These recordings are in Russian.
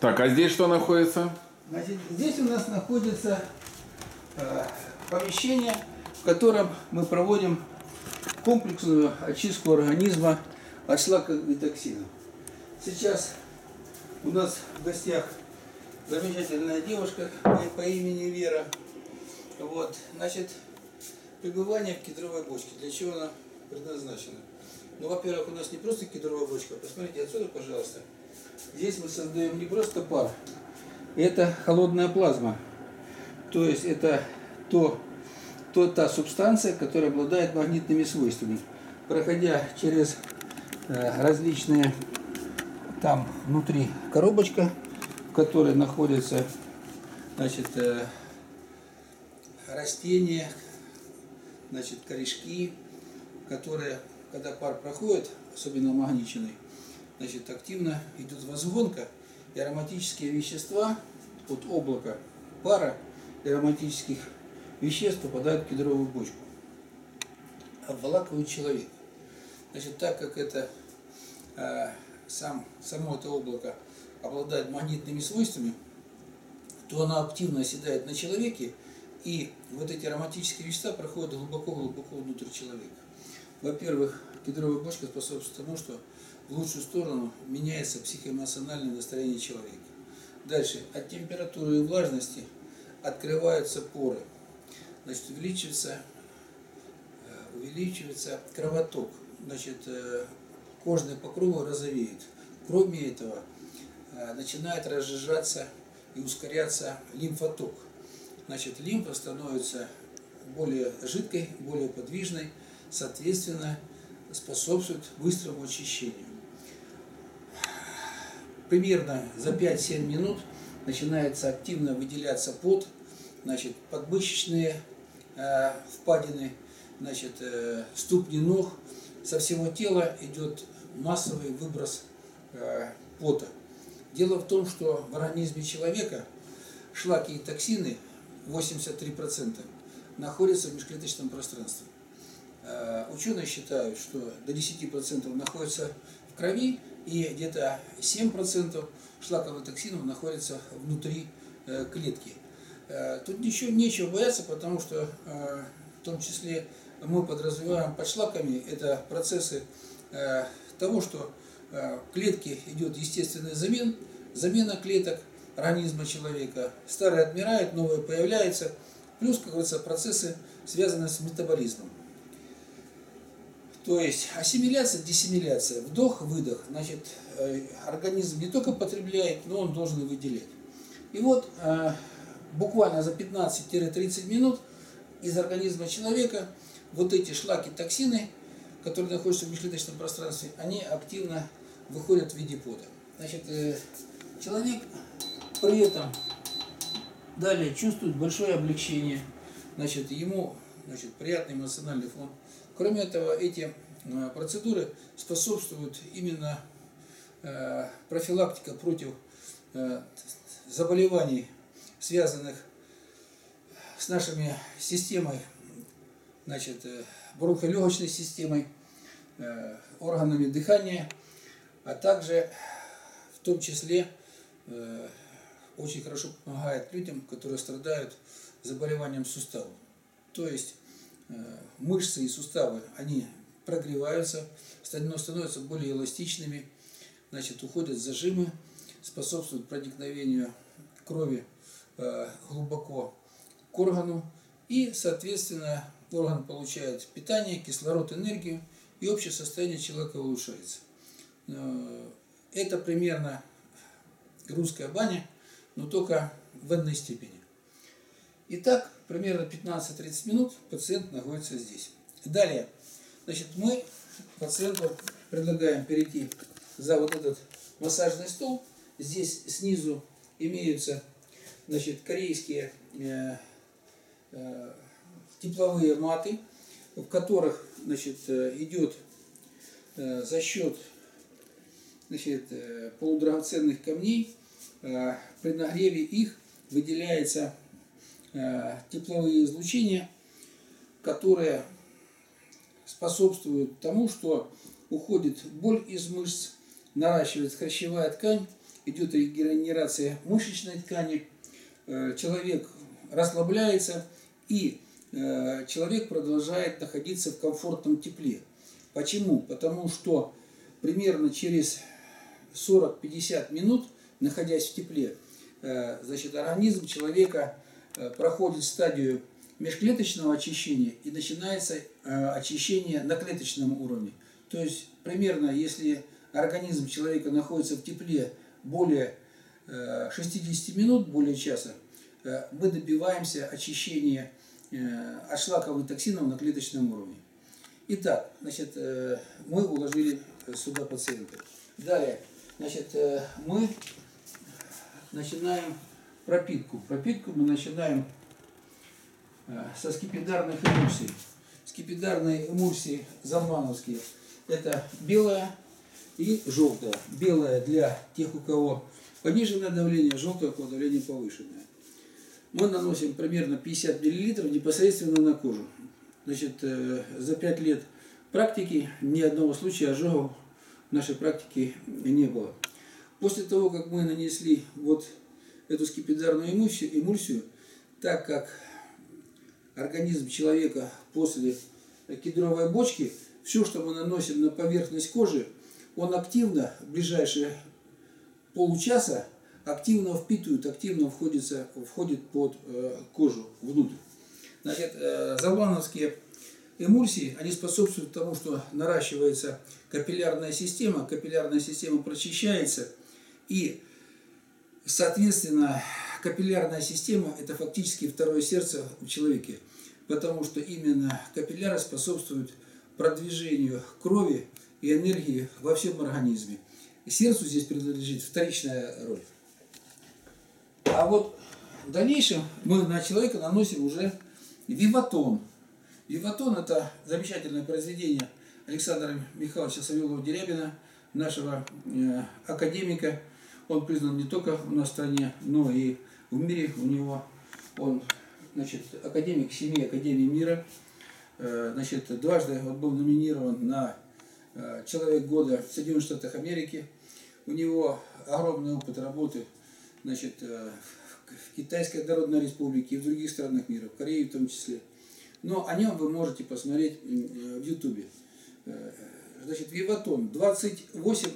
Так, а здесь что находится? Значит, здесь у нас находится э, помещение, в котором мы проводим комплексную очистку организма от шлаков и токсинов. Сейчас у нас в гостях замечательная девушка по, имени Вера. Вот, значит, пребывание в кедровой бочке. Для чего она предназначена? Ну, во-первых, у нас не просто кедровая бочка. Посмотрите отсюда, пожалуйста. Здесь мы создаем не просто пар, это холодная плазма. То есть это то, то, та субстанция, которая обладает магнитными свойствами. Проходя через э, различные там внутри коробочка, в которой находятся значит, э, растения, значит, корешки, которые, когда пар проходит, особенно магниченный, значит, активно идет возгонка, и ароматические вещества от облака пара и ароматических веществ попадают в кедровую бочку. Обволакивают человека. Значит, так как это э, сам, само это облако обладает магнитными свойствами, то оно активно оседает на человеке, и вот эти ароматические вещества проходят глубоко-глубоко внутрь человека. Во-первых, кедровая бочка способствует тому, что в лучшую сторону меняется психоэмоциональное настроение человека. Дальше, от температуры и влажности открываются поры. Значит, увеличивается, э, увеличивается кровоток. Значит, э, кожные покровы розовеют. Кроме этого, э, начинает разжижаться и ускоряться лимфоток. Значит, лимфа становится более жидкой, более подвижной, соответственно, способствует быстрому очищению примерно за 5-7 минут начинается активно выделяться пот, значит, подмышечные э, впадины, значит, э, ступни ног, со всего тела идет массовый выброс э, пота. Дело в том, что в организме человека шлаки и токсины 83% находятся в межклеточном пространстве. Э, ученые считают, что до 10% находятся в крови, и где-то 7% шлаковых находится внутри э, клетки. Э, тут ничего, нечего бояться, потому что э, в том числе мы подразумеваем под шлаками это процессы того, что клетки идет естественный замен, замена клеток организма человека, старые отмирают, новые появляются, плюс, как говорится, процессы, связанные с метаболизмом. То есть ассимиляция, диссимиляция, вдох, выдох. Значит, э, организм не только потребляет, но он должен и выделять. И вот э, буквально за 15-30 минут из организма человека вот эти шлаки, токсины, которые находятся в межклеточном пространстве, они активно выходят в виде пота. Значит, э, человек при этом далее чувствует большое облегчение, значит, ему значит, приятный эмоциональный фон. Кроме этого, эти э, процедуры способствуют именно э, профилактика против э, заболеваний, связанных с нашими системой, значит, бронхолегочной системой, органами дыхания, а также в том числе очень хорошо помогает людям, которые страдают заболеванием суставов. То есть мышцы и суставы, они прогреваются, становятся более эластичными, значит, уходят зажимы, способствуют проникновению крови э, глубоко к органу, и, соответственно, орган получает питание, кислород, энергию, и общее состояние человека улучшается. Э, это примерно русская баня, но только в одной степени. Итак, примерно 15-30 минут пациент находится здесь. Далее, значит, мы пациенту предлагаем перейти за вот этот массажный стол. Здесь снизу имеются значит, корейские э, э, тепловые маты, в которых значит, э, идет э, за счет значит, э, полудрагоценных камней, э, при нагреве их выделяется тепловые излучения, которые способствуют тому, что уходит боль из мышц, наращивается хрящевая ткань, идет регенерация мышечной ткани, э, человек расслабляется и э, человек продолжает находиться в комфортном тепле. Почему? Потому что примерно через 40-50 минут, находясь в тепле, э, значит, организм человека проходит стадию межклеточного очищения и начинается очищение на клеточном уровне. То есть примерно, если организм человека находится в тепле более 60 э, минут, более часа, э, мы добиваемся очищения э, от шлаковых токсинов на клеточном уровне. Итак, значит, мы уложили сюда пациента. Далее, значит, мы начинаем пропитку. Пропитку мы начинаем со скипидарных эмульсий. Скипидарные эмульсии замановские – это белая и желтая. Белая для тех, у кого пониженное давление, желтое, у кого давление повышенное. Мы наносим примерно 50 мл непосредственно на кожу. Значит, э, за 5 лет практики ни одного случая ожогов в нашей практике не было. После того, как мы нанесли вот эту скипидарную эмульсию, так как организм человека после кедровой бочки, все, что мы наносим на поверхность кожи, он активно в ближайшие получаса активно впитывает, активно входится, входит под э, кожу внутрь. Значит, э, залвановские эмульсии, они способствуют тому, что наращивается капиллярная система, капиллярная система прочищается, и, соответственно, капиллярная система – это фактически второе сердце в человеке, потому что именно капилляры способствуют продвижению крови и энергии во всем организме. Сердцу здесь принадлежит вторичная роль. А вот в дальнейшем мы на человека наносим уже виватон. Виватон – это замечательное произведение Александра Михайловича Савелова-Дерябина, нашего э, академика. Он признан не только в стране, но и в мире. У него он значит, академик семи Академий мира. Э, значит, дважды он был номинирован на Э, человек года в Соединенных Штатах Америки. У него огромный опыт работы значит, э, в Китайской Народной Республике и в других странах мира, в Корее в том числе. Но о нем вы можете посмотреть в Ютубе. Значит, Виватон 28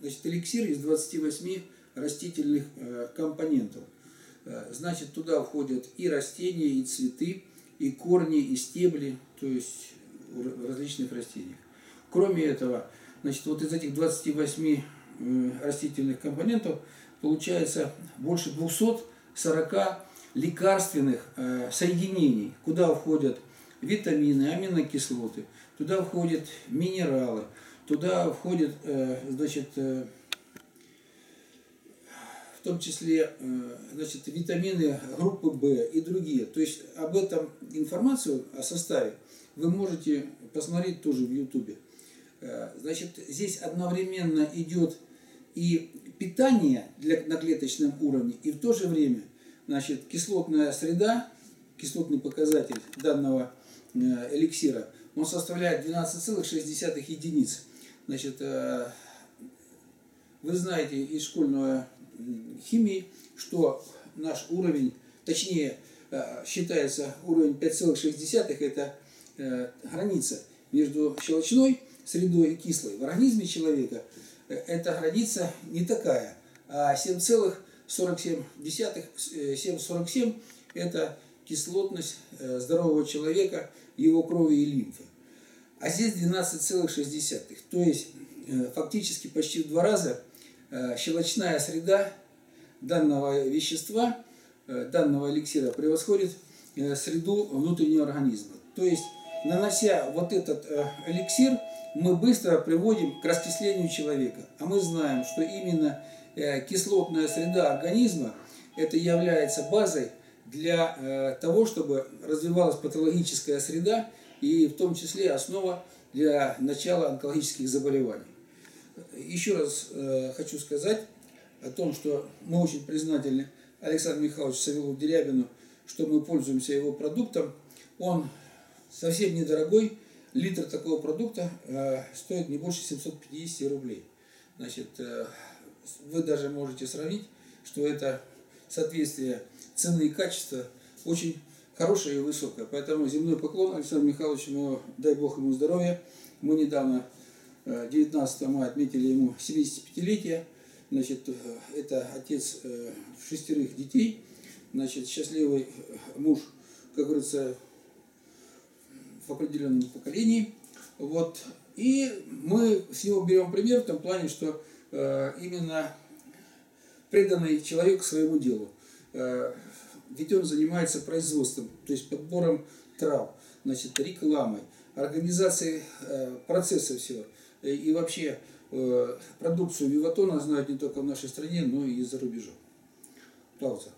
значит, эликсир из 28 растительных компонентов. Значит, туда входят и растения, и цветы, и корни, и стебли, то есть в различных растениях. Кроме этого, значит, вот из этих 28 э, растительных компонентов получается больше 240 лекарственных э, соединений, куда входят витамины, аминокислоты, туда входят минералы, туда входят, э, значит, в том числе значит, витамины группы В и другие. То есть об этом информацию о составе вы можете посмотреть тоже в Ютубе. Э, значит, здесь одновременно идет и питание для, на клеточном уровне, и в то же время значит, кислотная среда, кислотный показатель данного э, эликсира, он составляет 12,6 единиц. Значит, э, вы знаете из школьной химии, что наш уровень, точнее, считается уровень 5,6, это Э, граница между щелочной средой и кислой в организме человека, э, эта граница не такая, а 7,47, 7,47 – это кислотность э, здорового человека, его крови и лимфы. А здесь 12,6. То есть фактически почти в два раза щелочная среда данного вещества, данного эликсира превосходит среду внутреннего организма. То есть нанося вот этот э, эликсир, мы быстро приводим к раскислению человека. А мы знаем, что именно э, кислотная среда организма это является базой для э, того, чтобы развивалась патологическая среда и в том числе основа для начала онкологических заболеваний. Еще раз хочу сказать о том, что мы очень признательны Александру Михайловичу Савелову-Дерябину, что мы пользуемся его продуктом. Он совсем недорогой. Литр такого продукта э, стоит не больше 750 рублей. Значит, э, вы даже можете сравнить, что это соответствие цены и качества очень хорошее и высокое. Поэтому земной поклон Александру Михайловичу, дай Бог ему здоровья. Мы недавно, 19 мая, отметили ему 75-летие. Значит, это отец шестерых детей, значит, счастливый муж, как говорится, в определенном поколении. Вот. И мы с него берем пример в том плане, что э, именно преданный человек своему делу. Э, ведь он занимается производством, то есть подбором трав, значит, рекламой, организацией э, процесса всего. И вообще э, продукцию Виватона знают не только в нашей стране, но и за рубежом. Пауза.